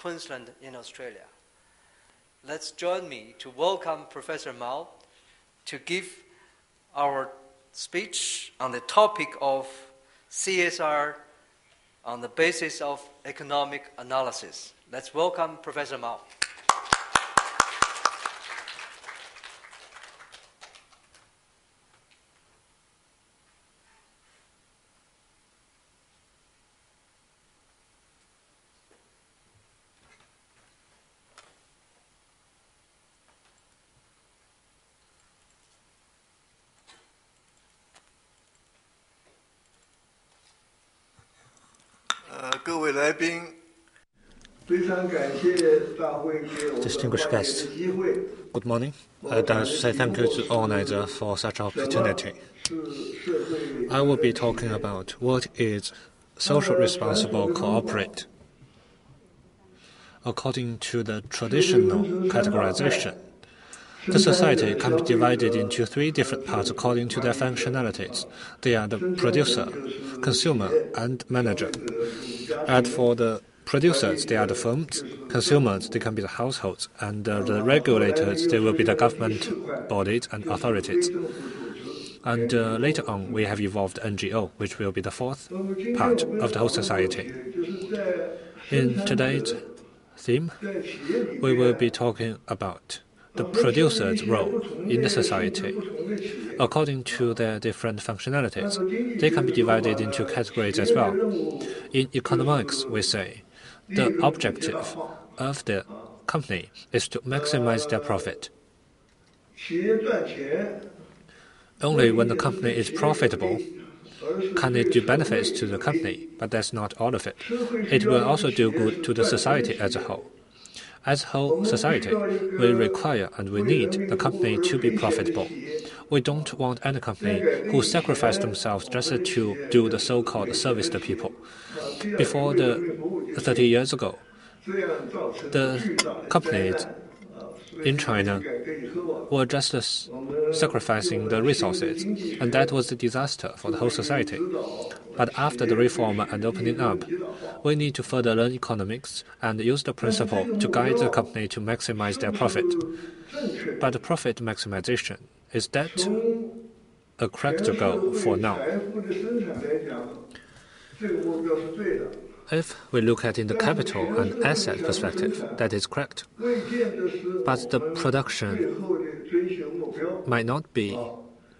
Queensland in Australia. Let's join me to welcome Professor Mao to give our speech on the topic of CSR on the basis of economic analysis. Let's welcome Professor Mao. Distinguished guests, good morning. I'd like to say thank you to organizer for such opportunity. I will be talking about what is social responsible cooperate. According to the traditional categorization, the society can be divided into three different parts according to their functionalities. They are the producer, consumer, and manager. And for the producers, they are the firms. Consumers, they can be the households. And uh, the regulators, they will be the government bodies and authorities. And uh, later on, we have evolved NGO, which will be the fourth part of the whole society. In today's theme, we will be talking about the producer's role in the society. According to their different functionalities, they can be divided into categories as well. In economics, we say the objective of the company is to maximize their profit. Only when the company is profitable can it do benefits to the company, but that's not all of it. It will also do good to the society as a whole. As whole society, we require and we need the company to be profitable. We don't want any company who sacrifice themselves just to do the so-called service to people. Before the 30 years ago, the companies in China were just sacrificing the resources, and that was a disaster for the whole society. But after the reform and opening up, we need to further learn economics and use the principle to guide the company to maximize their profit. But profit maximization is that a correct goal for now? If we look at in the capital and asset perspective, that is correct. But the production might not be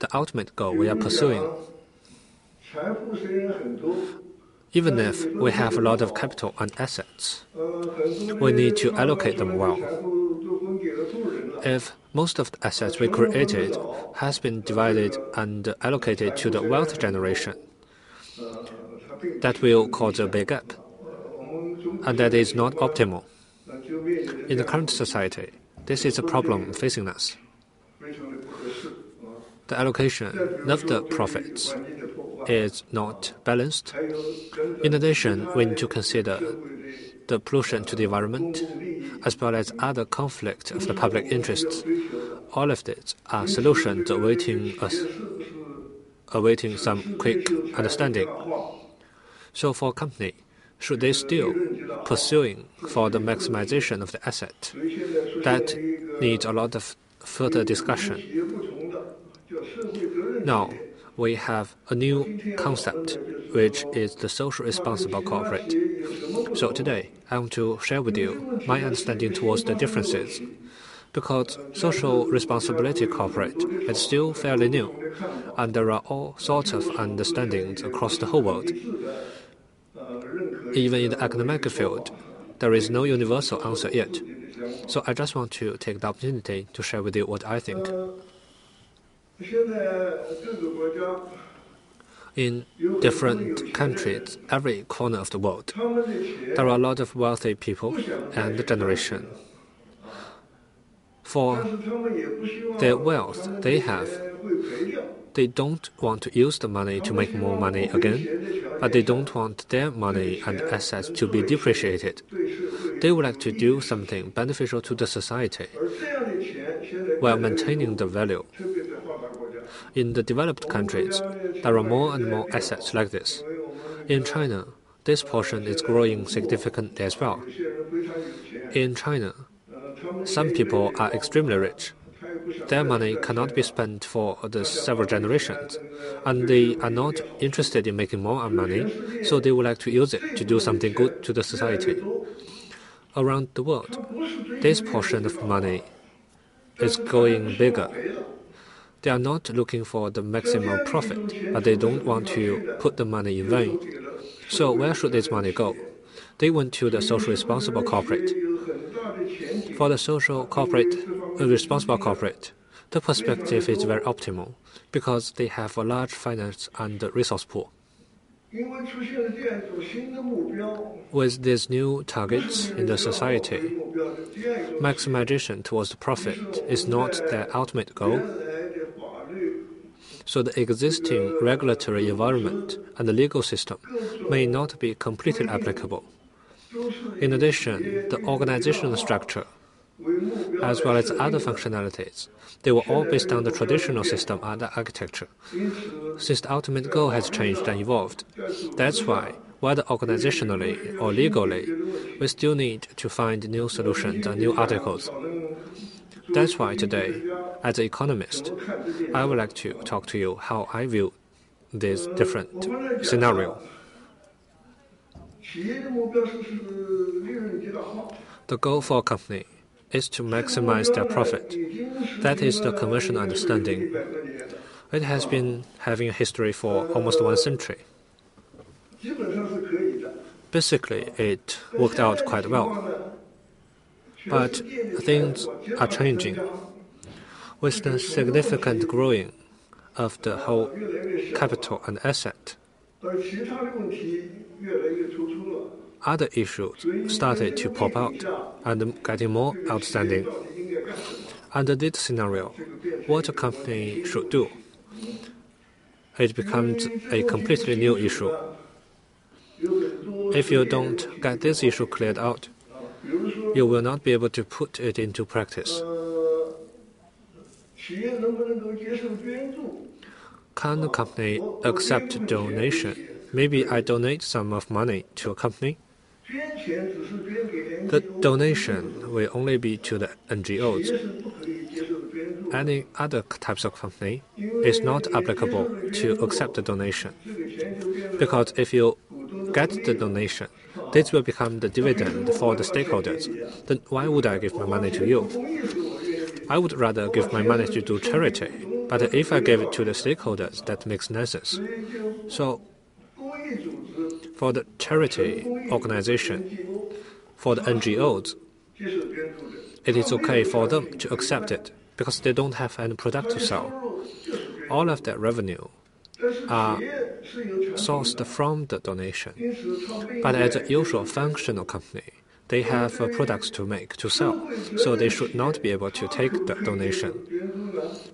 the ultimate goal we are pursuing. Even if we have a lot of capital and assets, we need to allocate them well. If most of the assets we created has been divided and allocated to the wealth generation, that will cause a big gap, and that is not optimal. In the current society, this is a problem facing us. The allocation of the profits is not balanced. In addition, we need to consider the pollution to the environment as well as other conflict of the public interests. All of these are solutions awaiting us, awaiting some quick understanding. So for a company, should they still pursuing for the maximization of the asset? That needs a lot of further discussion. Now, we have a new concept, which is the social responsible corporate. So today, I want to share with you my understanding towards the differences. Because social responsibility corporate is still fairly new, and there are all sorts of understandings across the whole world. Even in the academic field, there is no universal answer yet. So I just want to take the opportunity to share with you what I think. In different countries, every corner of the world, there are a lot of wealthy people and generation. For their wealth they have, they don't want to use the money to make more money again, but they don't want their money and assets to be depreciated. They would like to do something beneficial to the society while maintaining the value. In the developed countries, there are more and more assets like this. In China, this portion is growing significantly as well. In China, some people are extremely rich. Their money cannot be spent for the several generations, and they are not interested in making more money, so they would like to use it to do something good to the society. Around the world, this portion of money is going bigger. They are not looking for the maximum profit, but they don't want to put the money in vain. So, where should this money go? They went to the social responsible corporate. For the social corporate, responsible corporate, the perspective is very optimal because they have a large finance and resource pool. With these new targets in the society, maximization towards the profit is not their ultimate goal. So the existing regulatory environment and the legal system may not be completely applicable. In addition, the organizational structure, as well as other functionalities, they were all based on the traditional system and architecture. Since the ultimate goal has changed and evolved, that's why, whether organizationally or legally, we still need to find new solutions and new articles. That's why today, as an economist, I would like to talk to you how I view this different scenario. The goal for a company is to maximize their profit. That is the conventional understanding. It has been having a history for almost one century. Basically, it worked out quite well. But things are changing. With the significant growing of the whole capital and asset, other issues started to pop out and getting more outstanding. Under this scenario, what a company should do, it becomes a completely new issue. If you don't get this issue cleared out, you will not be able to put it into practice. Uh, Can a company accept donation? Maybe I donate some of money to a company. The donation will only be to the NGOs. Any other types of company is not applicable to accept the donation. Because if you get the donation, this will become the dividend for the stakeholders. Then why would I give my money to you? I would rather give my money to do charity. But if I give it to the stakeholders, that makes nonsense. So for the charity organization, for the NGOs, it is okay for them to accept it because they don't have any product to sell. All of that revenue are sourced from the donation. But as a usual functional company, they have uh, products to make, to sell, so they should not be able to take the donation.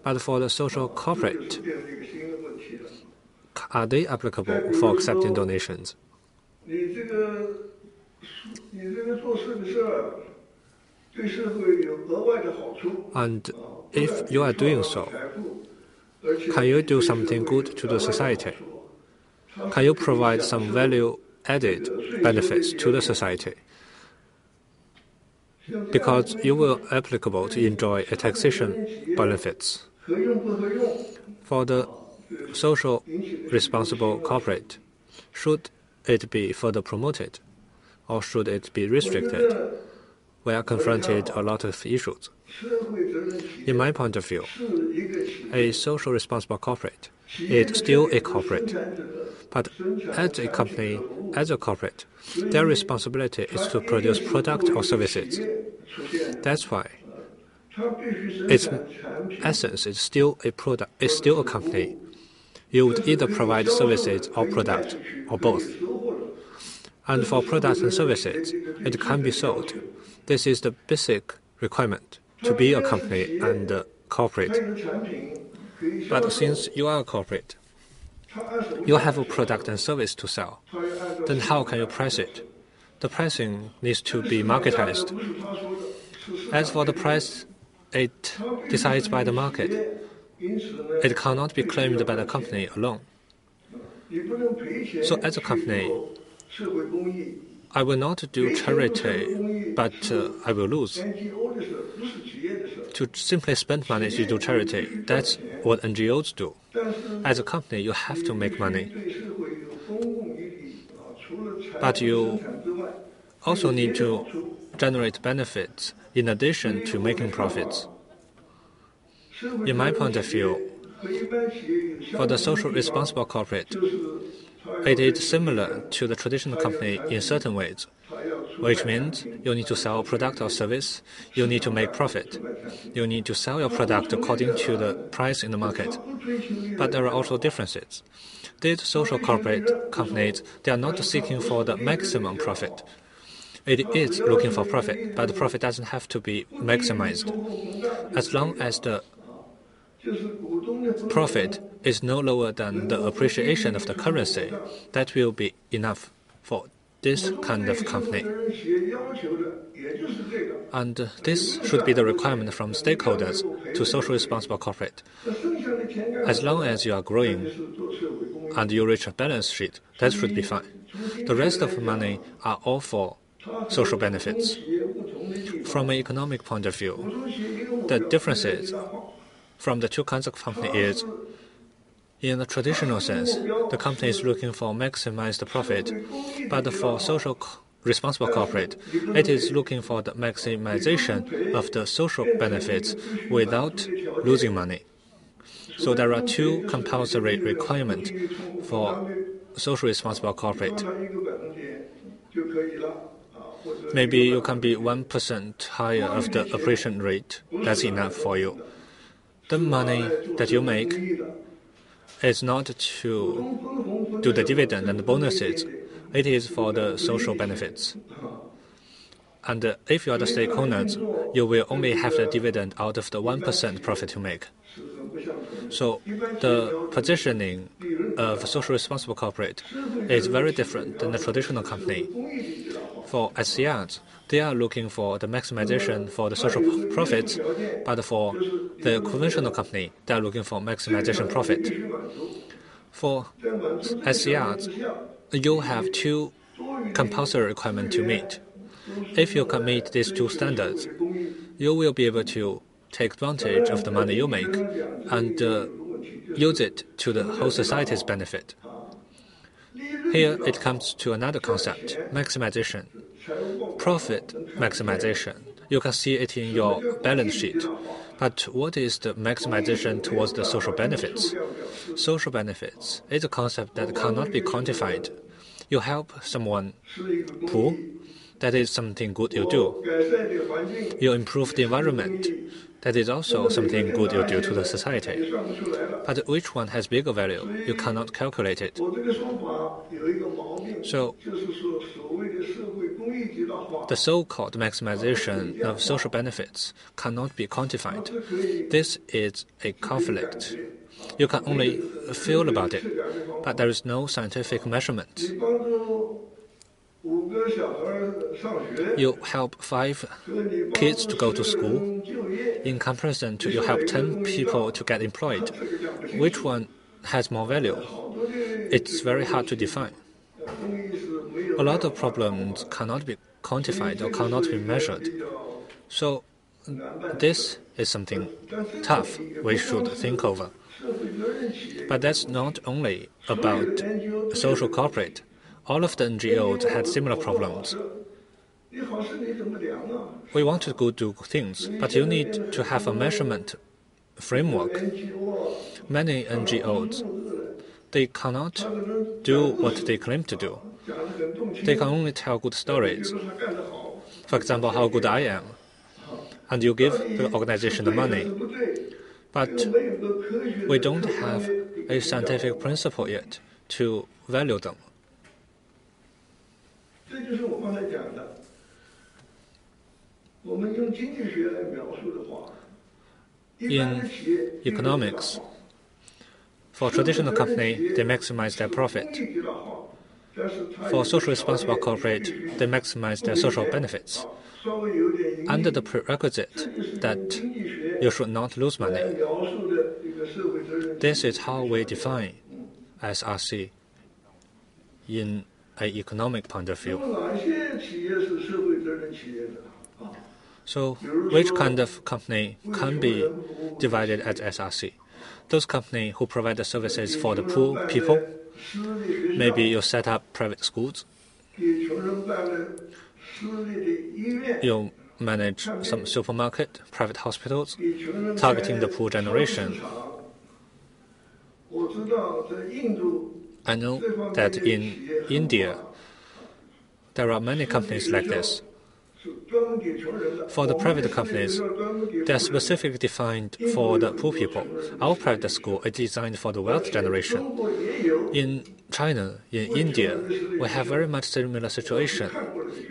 But for the social corporate, are they applicable for accepting donations? And if you are doing so, can you do something good to the society? Can you provide some value added benefits to the society? Because you will applicable to enjoy a taxation benefits. For the social responsible corporate, should it be further promoted or should it be restricted? We are confronted a lot of issues. In my point of view, a social responsible corporate is still a corporate. But as a company, as a corporate, their responsibility is to produce product or services. That's why its essence is still a product, is still a company. You would either provide services or product, or both. And for products and services, it can be sold. This is the basic requirement to be a company and a corporate. But since you are a corporate, you have a product and service to sell. Then how can you price it? The pricing needs to be marketized. As for the price, it decides by the market. It cannot be claimed by the company alone. So, as a company, I will not do charity, but uh, I will lose. To simply spend money to do charity, that's what NGOs do. As a company, you have to make money. But you also need to generate benefits in addition to making profits. In my point of view, for the social responsible corporate, it is similar to the traditional company in certain ways, which means you need to sell a product or service, you need to make profit, you need to sell your product according to the price in the market. But there are also differences. These social corporate companies, they are not seeking for the maximum profit. It is looking for profit, but the profit doesn't have to be maximized. As long as the profit is no lower than the appreciation of the currency, that will be enough for this kind of company. And this should be the requirement from stakeholders to social responsible corporate. As long as you are growing and you reach a balance sheet, that should be fine. The rest of money are all for social benefits. From an economic point of view, the differences from the two kinds of company is in the traditional sense, the company is looking for maximized profit, but for social responsible corporate, it is looking for the maximization of the social benefits without losing money. So there are two compulsory requirements for social responsible corporate. Maybe you can be 1% higher of the appreciation rate. That's enough for you the money that you make is not to do the dividend and the bonuses. It is for the social benefits. And if you are the stakeholders, you will only have the dividend out of the 1% profit you make. So the positioning of social responsible corporate is very different than the traditional company. For SCRs, they are looking for the maximization for the social profit, but for the conventional company, they are looking for maximization profit. For SCRs, you have two compulsory requirements to meet. If you can meet these two standards, you will be able to take advantage of the money you make and uh, use it to the whole society's benefit. Here it comes to another concept maximization. Profit maximization. You can see it in your balance sheet. But what is the maximization towards the social benefits? Social benefits is a concept that cannot be quantified. You help someone poor, that is something good you do. You improve the environment, that is also something good you do to the society. But which one has bigger value? You cannot calculate it. So, the so-called maximization of social benefits cannot be quantified. This is a conflict. You can only feel about it, but there is no scientific measurement. You help five kids to go to school in comparison to you help 10 people to get employed. Which one has more value? It's very hard to define. A lot of problems cannot be quantified or cannot be measured. So, this is something tough we should think over. But that's not only about social corporate all of the NGOs had similar problems. We want to go do things, but you need to have a measurement framework. Many NGOs, they cannot do what they claim to do. They can only tell good stories. For example, how good I am. And you give the organization the money. But we don't have a scientific principle yet to value them. In economics, for traditional company, they maximize their profit. For socially responsible corporate, they maximize their social benefits under the prerequisite that you should not lose money. This is how we define SRC in an economic point of view. So, which kind of company can be divided as SRC? Those companies who provide the services for the poor people, maybe you set up private schools, you manage some supermarket, private hospitals, targeting the poor generation. I know that in India, there are many companies like this. For the private companies, they are specifically defined for the poor people. Our private school is designed for the wealth generation. In China, in India, we have very much similar situation,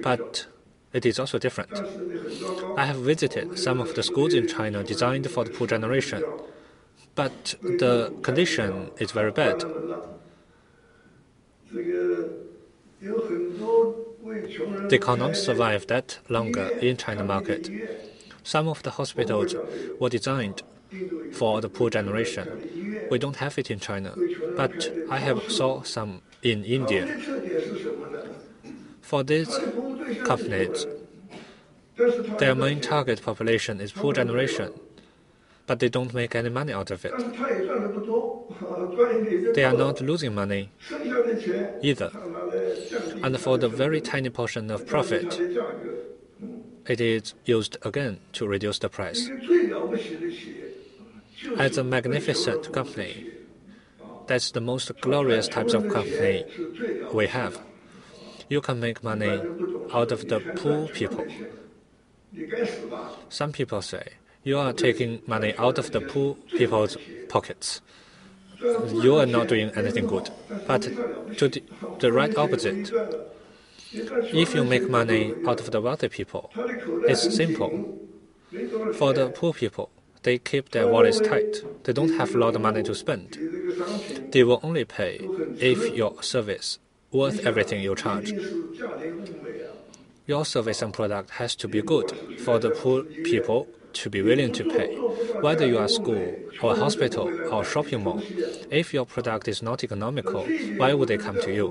but it is also different. I have visited some of the schools in China designed for the poor generation, but the condition is very bad. They cannot survive that longer in China market. Some of the hospitals were designed for the poor generation. We don't have it in China, but I have saw some in India. For these companies, their main target population is poor generation, but they don't make any money out of it. They are not losing money either and for the very tiny portion of profit, it is used again to reduce the price. As a magnificent company, that's the most glorious types of company we have. You can make money out of the poor people. Some people say you are taking money out of the poor people's pockets you are not doing anything good. But to the, the right opposite, if you make money out of the wealthy people, it's simple. For the poor people, they keep their wallets tight. They don't have a lot of money to spend. They will only pay if your service worth everything you charge. Your service and product has to be good for the poor people to be willing to pay. Whether you are a school or a hospital or shopping mall, if your product is not economical, why would they come to you?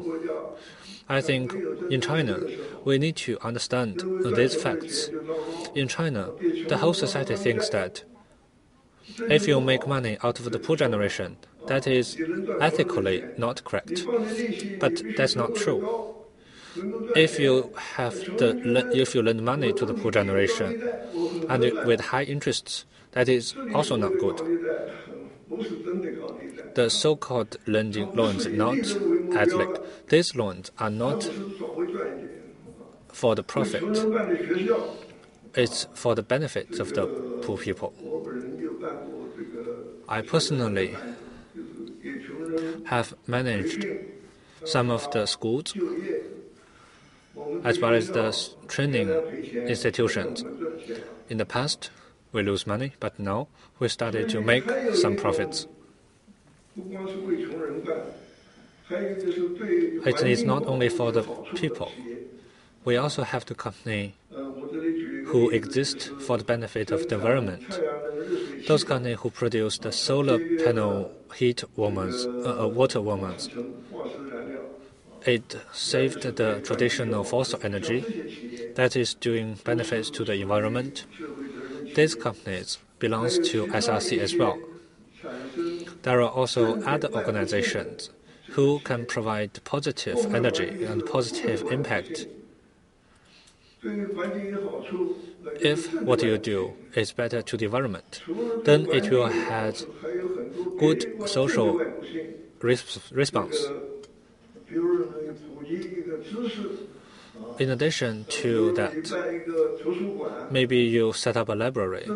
I think in China, we need to understand these facts. In China, the whole society thinks that if you make money out of the poor generation, that is ethically not correct. But that's not true if you have to if you lend money to the poor generation, and with high interests, that is also not good. The so-called lending loans not adequate. These loans are not for the profit. It's for the benefit of the poor people. I personally have managed some of the schools as well as the training institutions. In the past, we lose money, but now we started to make some profits. It is not only for the people. We also have the company who exist for the benefit of the environment. Those companies who produce the solar panel heat warmers, uh, uh water warmers, it saved the traditional fossil energy that is doing benefits to the environment. These companies belongs to SRC as well. There are also other organizations who can provide positive energy and positive impact. If what you do is better to the environment, then it will have good social response. In addition to that, maybe you set up a library.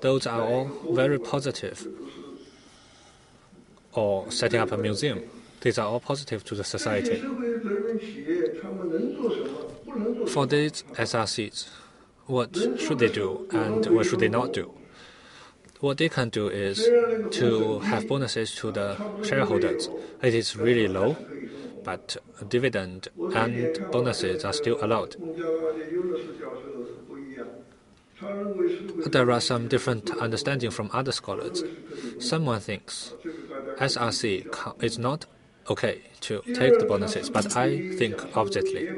Those are all very positive. Or setting up a museum. These are all positive to the society. For these SRCs, what should they do and what should they not do? what they can do is to have bonuses to the shareholders. It is really low, but dividend and bonuses are still allowed. There are some different understanding from other scholars. Someone thinks SRC is not okay to take the bonuses, but I think oppositely.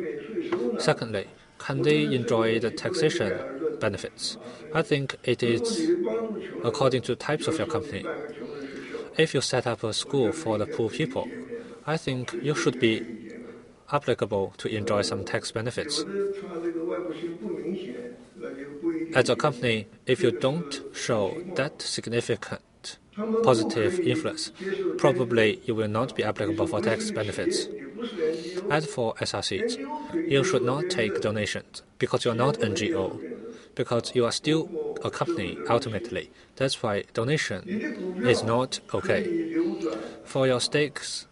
Secondly, can they enjoy the taxation benefits? I think it is according to types of your company. If you set up a school for the poor people, I think you should be applicable to enjoy some tax benefits. As a company, if you don't show that significant positive influence, probably you will not be applicable for tax benefits. As for SRCs, you should not take donations because you are not NGO, because you are still a company ultimately. That's why donation is not okay. For your stakes,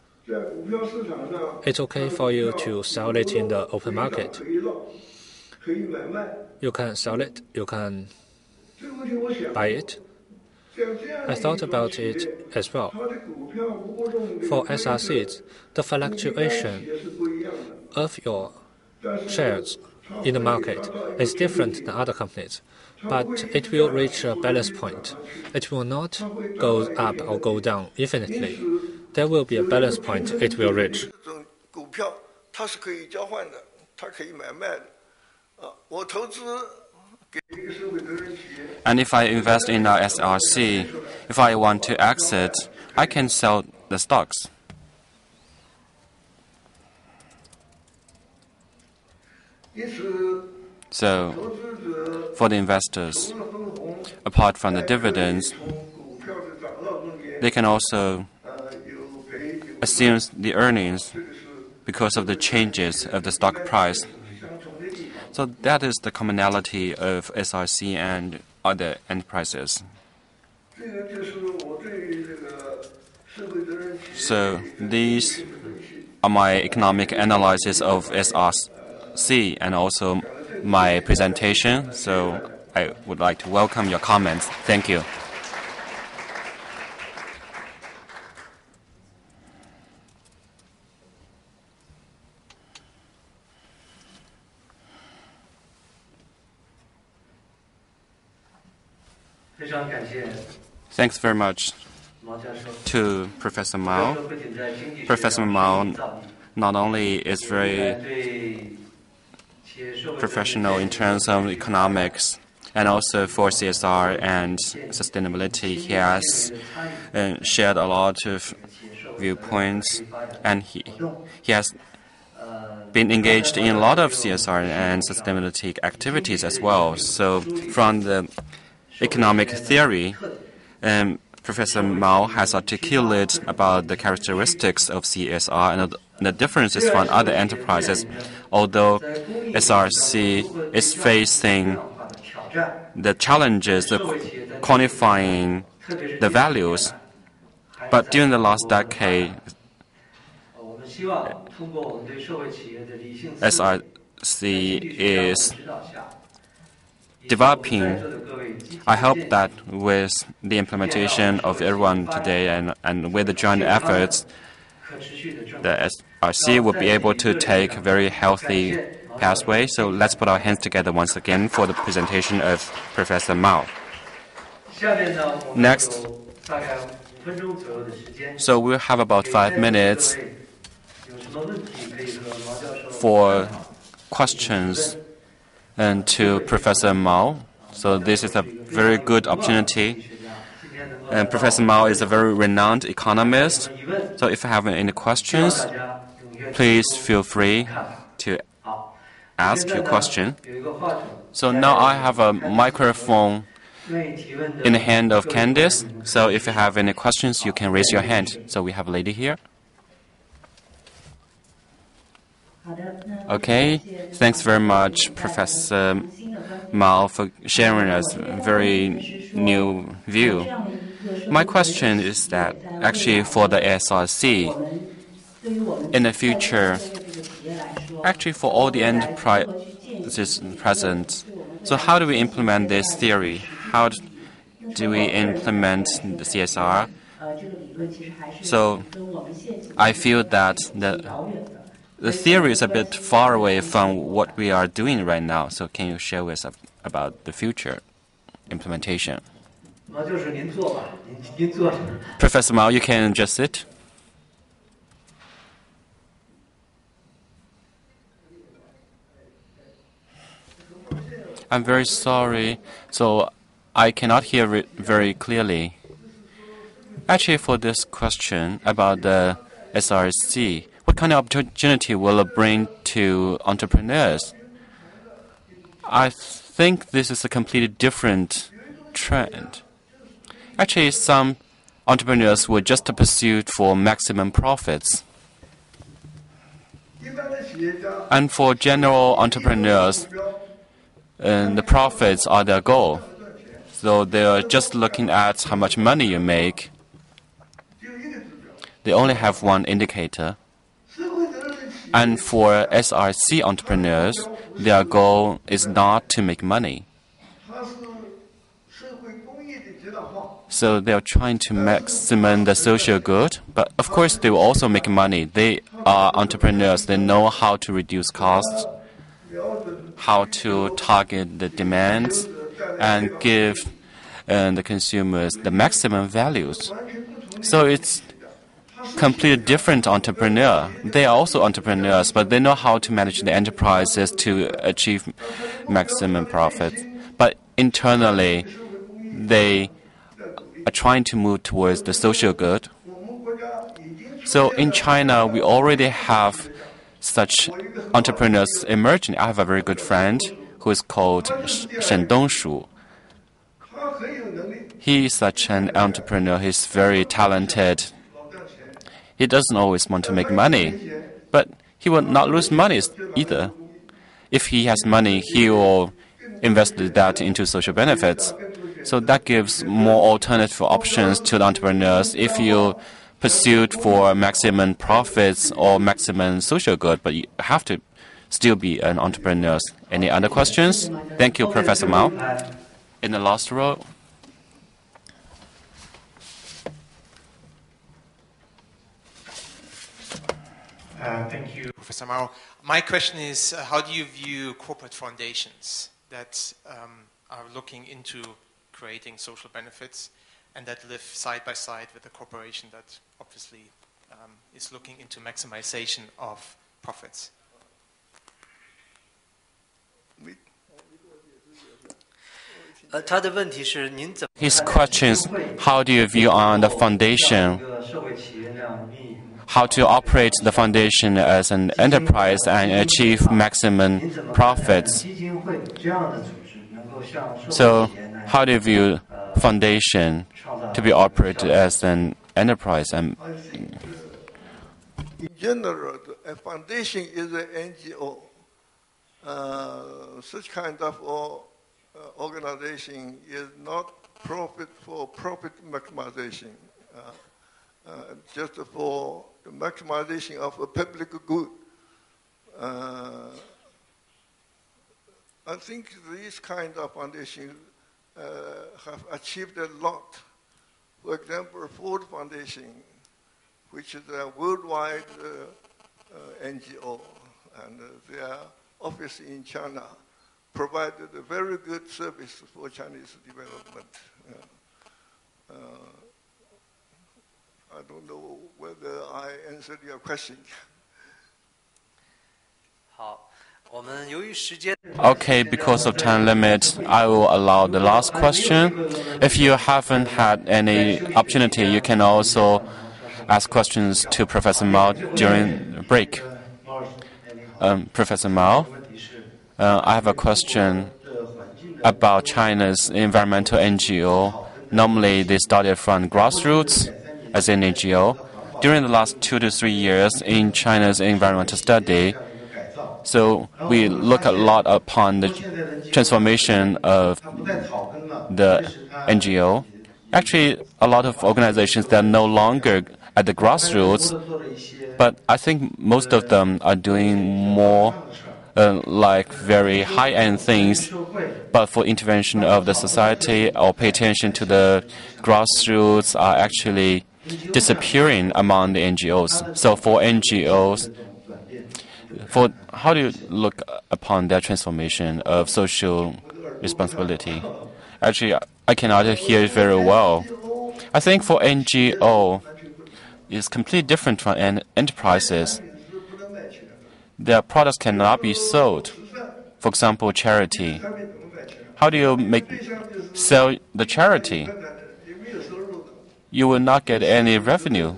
it's okay for you to sell it in the open market. You can sell it, you can buy it. I thought about it as well. For SRCs, the fluctuation of your shares in the market. It's different than other companies, but it will reach a balance point. It will not go up or go down infinitely. There will be a balance point it will reach. And if I invest in a SRC, if I want to exit, I can sell the stocks. So, for the investors, apart from the dividends, they can also assume the earnings because of the changes of the stock price. So that is the commonality of SRC and other enterprises. So these are my economic analysis of SRC and also my presentation. So I would like to welcome your comments. Thank you. Thanks very much to Professor Mao. Professor Mao not only is very professional in terms of economics and also for CSR and sustainability. He has uh, shared a lot of viewpoints and he, he has been engaged in a lot of CSR and sustainability activities as well. So, from the economic theory, um, Professor Mao has articulated about the characteristics of CSR and the differences from other enterprises. Although SRC is facing the challenges of quantifying the values, but during the last decade, SRC is developing. I hope that with the implementation of everyone today and, and with the joint efforts, the Uh, SRC will be able to take a very healthy pathway. So let's put our hands together once again for the presentation of Professor Mao. Next, so we'll have about five minutes for questions and to Professor Mao. So this is a very good opportunity. And Professor Mao is a very renowned economist. So if you have any questions, please feel free to ask your question. So now I have a microphone in the hand of Candice. So if you have any questions, you can raise your hand. So we have a lady here. Okay, thanks very much, Professor Mao, for sharing us a very new view. My question is that actually for the SRC, in the future, actually for all the enterprises present, so how do we implement this theory? How do we implement the CSR? So I feel that the the theory is a bit far away from what we are doing right now. So can you share with us about the future implementation? Professor Mao, you can just sit. I'm very sorry. So I cannot hear it very clearly. Actually, for this question about the SRC, what kind of opportunity will it bring to entrepreneurs? I think this is a completely different trend. Actually, some entrepreneurs will just pursue for maximum profits. And for general entrepreneurs, uh, the profits are their goal. So they're just looking at how much money you make. They only have one indicator. And for SRC entrepreneurs, their goal is not to make money. So they are trying to maximize the social good, but of course they will also make money. They are entrepreneurs. They know how to reduce costs, how to target the demands, and give uh, the consumers the maximum values. So it's completely different entrepreneur. They are also entrepreneurs, but they know how to manage the enterprises to achieve maximum profit. But internally, they are trying to move towards the social good. So in China, we already have such entrepreneurs emerging. I have a very good friend who is called Shen Dongshu. He is such an entrepreneur. He's very talented. He doesn't always want to make money, but he will not lose money either. If he has money, he will invest that into social benefits. So that gives more alternative options to the entrepreneurs if you pursued for maximum profits or maximum social good, but you have to still be an entrepreneur. Any other questions? Thank you, Professor Mao. In the last row. Uh, thank you, Professor Mao. My question is, uh, how do you view corporate foundations that um, are looking into creating social benefits and that live side by side with a corporation that obviously um, is looking into maximization of profits. His question is how do you view on the foundation how to operate the foundation as an enterprise and achieve maximum profits. So how do you view foundation to be operated as an enterprise? And in general, a foundation is an NGO. Uh, such kind of uh, organization is not profit for profit maximization, uh, uh just for the maximization of a public good. Uh, I think these kind of foundations uh, have achieved a lot. For example, Ford Foundation, which is a worldwide uh, uh NGO, and uh, their office in China provided a very good service for Chinese development. Uh, I don't know whether I answered your question. 好。Okay, because of time limit, I will allow the last question. If you haven't had any opportunity, you can also ask questions to Professor Mao during break. Um, Professor Mao, uh, I have a question about China's environmental NGO. Normally, they started from grassroots as an NGO. During the last two to three years in China's environmental study, so we look a lot upon the transformation of the NGO. Actually, a lot of organizations that are no longer at the grassroots, but I think most of them are doing more uh, like very high-end things, but for intervention of the society or pay attention to the grassroots are actually disappearing among the NGOs. So for NGOs, for how do you look upon that transformation of social responsibility? Actually, I cannot hear it very well. I think for NGO, it's completely different from enterprises. Their products cannot be sold. For example, charity. how do you make sell the charity? You will not get any revenue.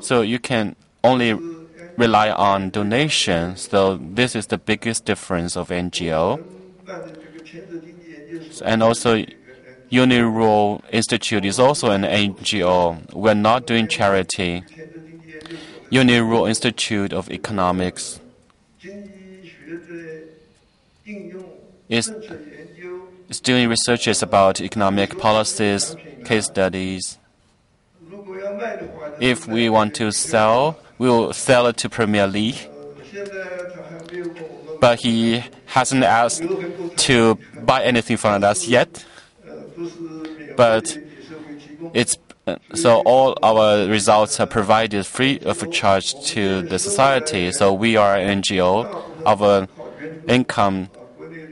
So you can only rely on donations. So this is the biggest difference of NGO. And also, Unirule Institute is also an NGO. We're not doing charity. Unirule Institute of Economics is, is doing researches about economic policies, case studies. If we want to sell, will sell it to Premier Li. But he hasn't asked to buy anything from us yet. But it's so all our results are provided free of charge to the society. So we are an NGO. Our income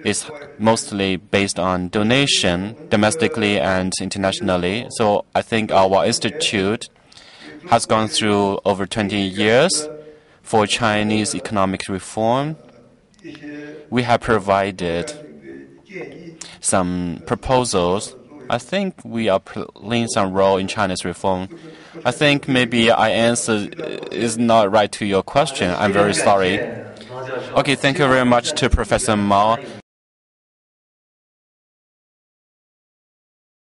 is mostly based on donation domestically and internationally. So I think our institute has gone through over 20 years for Chinese economic reform. We have provided some proposals. I think we are playing some role in China's reform. I think maybe I answer is not right to your question. I'm very sorry. Okay, thank you very much to Professor Mao.